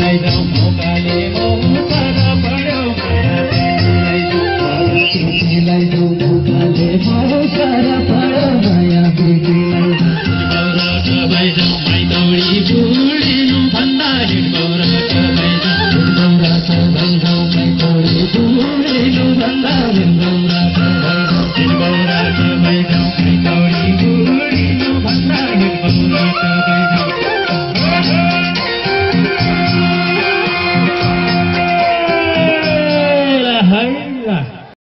लैजाउँ मौकाले Venga.